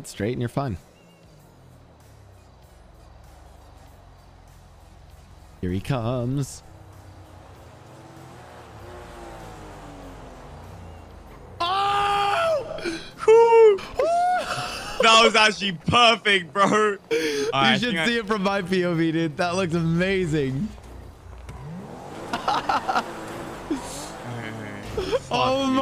Sit straight and you're fine. Here he comes. Oh! That was actually perfect, bro. All you you should see I- see it from my POV, dude. That looks amazing. Oh my